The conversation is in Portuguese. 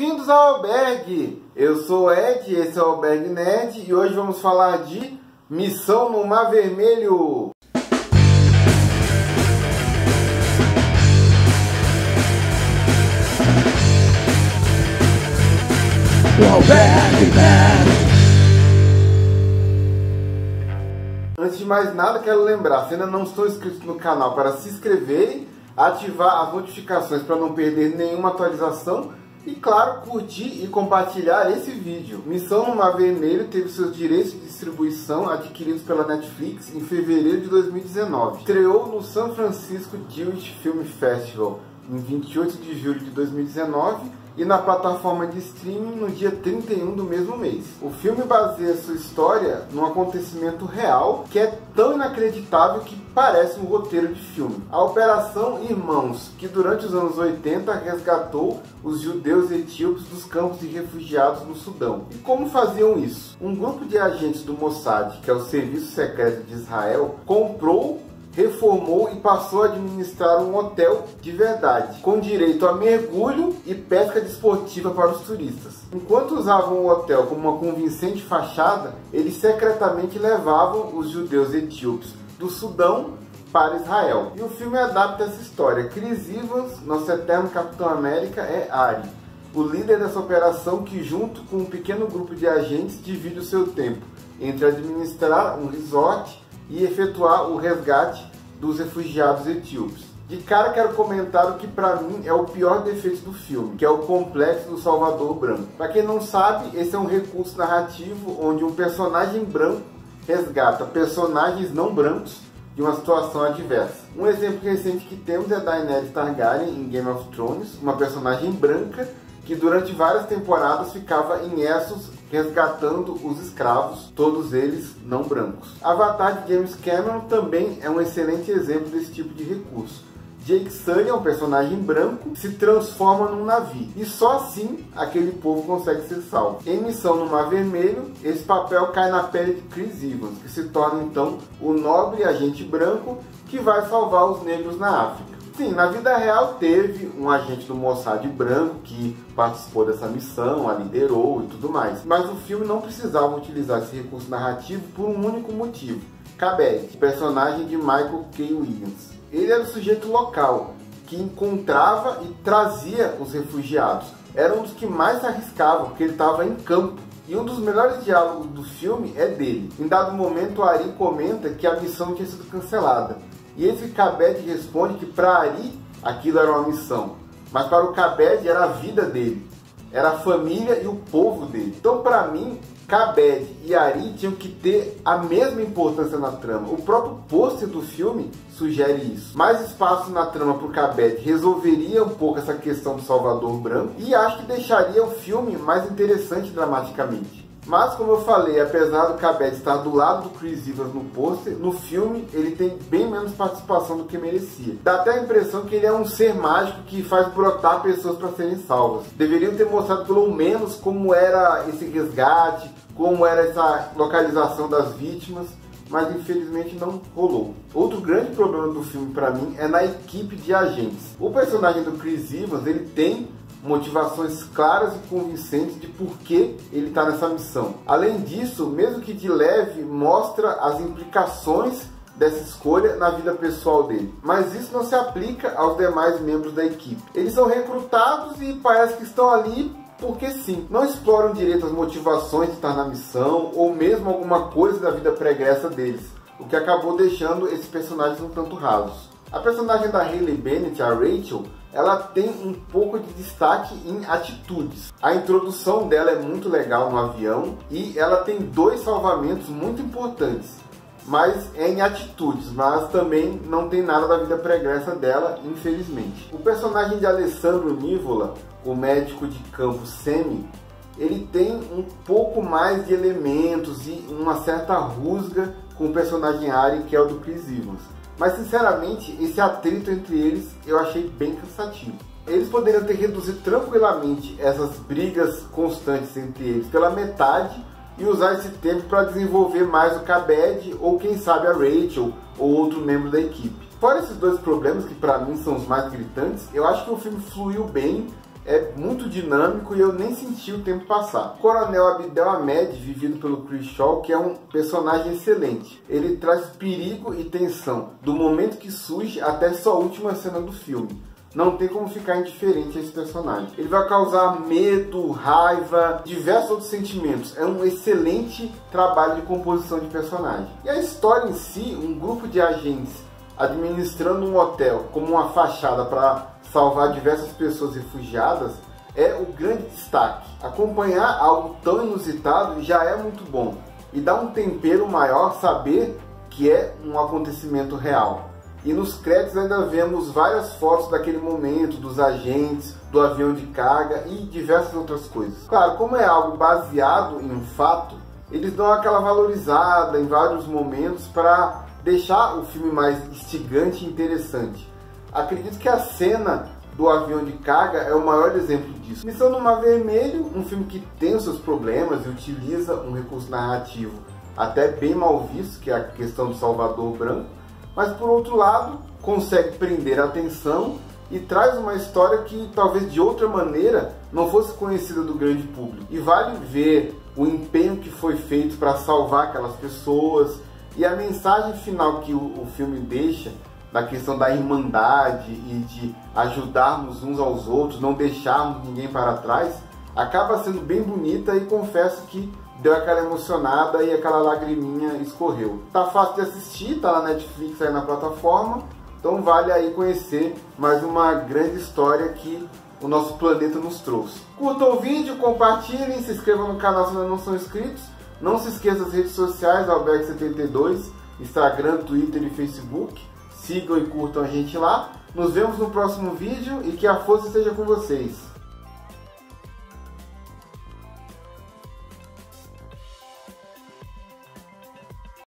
Bem-vindos ao Albergue! Eu sou Ed, esse é o Albergue Nerd e hoje vamos falar de Missão no Mar Vermelho. Albergue Nerd! Antes de mais nada, quero lembrar, se ainda não estão inscritos no canal, para se inscreverem, ativar as notificações para não perder nenhuma atualização e, claro, curtir e compartilhar esse vídeo. Missão no Mar Vermelho teve seus direitos de distribuição adquiridos pela Netflix em fevereiro de 2019. Estreou no San Francisco Jewish Film Festival em 28 de julho de 2019 e na plataforma de streaming no dia 31 do mesmo mês. O filme baseia sua história num acontecimento real que é tão inacreditável que parece um roteiro de filme. A Operação Irmãos, que durante os anos 80 resgatou os judeus etíopes dos campos de refugiados no Sudão. E como faziam isso? Um grupo de agentes do Mossad, que é o Serviço Secreto de Israel, comprou reformou e passou a administrar um hotel de verdade, com direito a mergulho e pesca desportiva para os turistas. Enquanto usavam o hotel como uma convincente fachada, eles secretamente levavam os judeus etíopes do Sudão para Israel. E o filme adapta essa história. Chris Evans, nosso eterno Capitão América, é Ari, o líder dessa operação que, junto com um pequeno grupo de agentes, divide o seu tempo entre administrar um resort e efetuar o resgate dos refugiados etíopes. De cara quero comentar o que para mim é o pior defeito do filme, que é o complexo do Salvador Branco. Para quem não sabe, esse é um recurso narrativo onde um personagem branco resgata personagens não brancos de uma situação adversa. Um exemplo recente que temos é Daenerys Targaryen em Game of Thrones, uma personagem branca que durante várias temporadas ficava em Essos resgatando os escravos, todos eles não brancos. Avatar de James Cameron também é um excelente exemplo desse tipo de recurso. Jake Sully é um personagem branco se transforma num navio. E só assim aquele povo consegue ser salvo. Em Missão no Mar Vermelho, esse papel cai na pele de Chris Evans, que se torna então o nobre agente branco que vai salvar os negros na África. Sim, na vida real teve um agente do Mossad branco que participou dessa missão, a liderou e tudo mais. Mas o filme não precisava utilizar esse recurso narrativo por um único motivo. Cabed, personagem de Michael K. Williams. Ele era o sujeito local que encontrava e trazia os refugiados. Era um dos que mais arriscavam, porque ele estava em campo. E um dos melhores diálogos do filme é dele. Em dado momento, Ari comenta que a missão tinha sido cancelada. E esse Kabed responde que para Ari aquilo era uma missão, mas para o Kabed era a vida dele, era a família e o povo dele. Então, para mim, Kabed e Ari tinham que ter a mesma importância na trama. O próprio pôster do filme sugere isso. Mais espaço na trama para o Kabed resolveria um pouco essa questão do Salvador Branco e acho que deixaria o filme mais interessante dramaticamente. Mas, como eu falei, apesar do Cabed estar do lado do Chris Evans no pôster, no filme ele tem bem menos participação do que merecia. Dá até a impressão que ele é um ser mágico que faz brotar pessoas para serem salvas. Deveriam ter mostrado pelo menos como era esse resgate, como era essa localização das vítimas, mas infelizmente não rolou. Outro grande problema do filme para mim é na equipe de agentes. O personagem do Chris Evans, ele tem motivações claras e convincentes de por que ele está nessa missão. Além disso, mesmo que de leve, mostra as implicações dessa escolha na vida pessoal dele. Mas isso não se aplica aos demais membros da equipe. Eles são recrutados e parece que estão ali porque sim, não exploram direito as motivações de estar na missão ou mesmo alguma coisa da vida pregressa deles, o que acabou deixando esses personagens um tanto rasos. A personagem da Hayley Bennett, a Rachel, ela tem um pouco de destaque em atitudes. A introdução dela é muito legal no avião e ela tem dois salvamentos muito importantes. Mas é em atitudes, mas também não tem nada da vida pregressa dela, infelizmente. O personagem de Alessandro Nivola, o médico de campo Semi, ele tem um pouco mais de elementos e uma certa rusga com o personagem Ari, que é o do Chris Evans mas sinceramente, esse atrito entre eles eu achei bem cansativo. Eles poderiam ter reduzido tranquilamente essas brigas constantes entre eles pela metade e usar esse tempo para desenvolver mais o Cabed ou quem sabe a Rachel ou outro membro da equipe. Fora esses dois problemas que para mim são os mais gritantes, eu acho que o filme fluiu bem, é muito dinâmico e eu nem senti o tempo passar. O Coronel Abdel Ahmed, vivido pelo Chris Shaw, que é um personagem excelente. Ele traz perigo e tensão, do momento que surge até sua última cena do filme não tem como ficar indiferente a esse personagem. Ele vai causar medo, raiva, diversos outros sentimentos. É um excelente trabalho de composição de personagem. E a história em si, um grupo de agentes administrando um hotel como uma fachada para salvar diversas pessoas refugiadas, é o grande destaque. Acompanhar algo tão inusitado já é muito bom e dá um tempero maior saber que é um acontecimento real. E nos créditos ainda vemos várias fotos daquele momento, dos agentes, do avião de carga e diversas outras coisas. Claro, como é algo baseado em um fato, eles dão aquela valorizada em vários momentos para deixar o filme mais instigante e interessante. Acredito que a cena do avião de carga é o maior exemplo disso. Missão no Mar Vermelho, um filme que tem os seus problemas e utiliza um recurso narrativo até bem mal visto, que é a questão do Salvador Branco, mas por outro lado consegue prender a atenção e traz uma história que talvez de outra maneira não fosse conhecida do grande público. E vale ver o empenho que foi feito para salvar aquelas pessoas e a mensagem final que o, o filme deixa na questão da irmandade e de ajudarmos uns aos outros, não deixarmos ninguém para trás, acaba sendo bem bonita e confesso que deu aquela emocionada e aquela lagriminha escorreu. Tá fácil de assistir, tá na Netflix aí na plataforma, então vale aí conhecer mais uma grande história que o nosso planeta nos trouxe. Curtam o vídeo, compartilhem, se inscrevam no canal se ainda não são inscritos. Não se esqueça das redes sociais, Alberg72, Instagram, Twitter e Facebook. Sigam e curtam a gente lá. Nos vemos no próximo vídeo e que a força esteja com vocês.